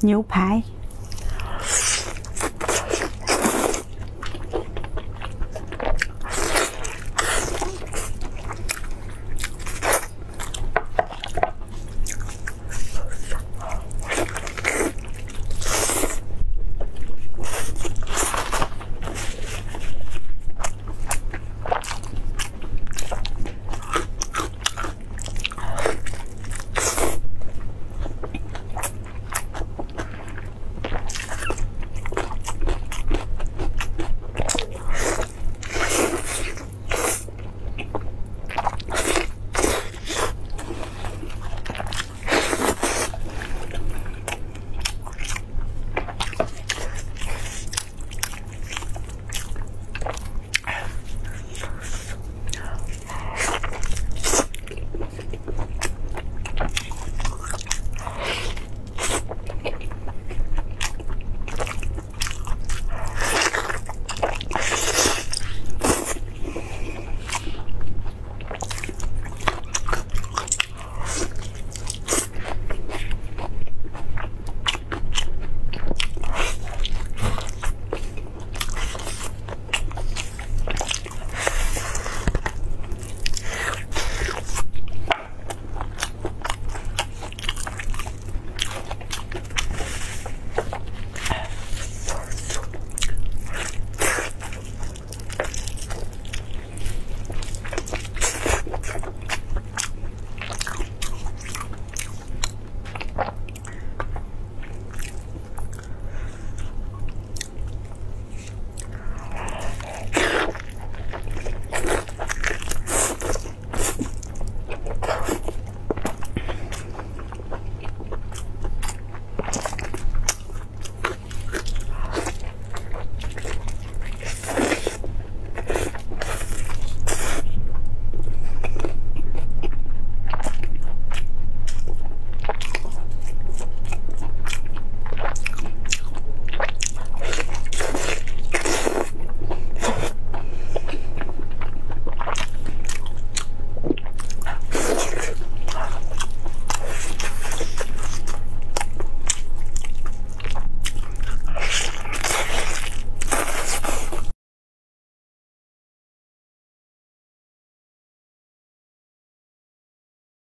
牛排。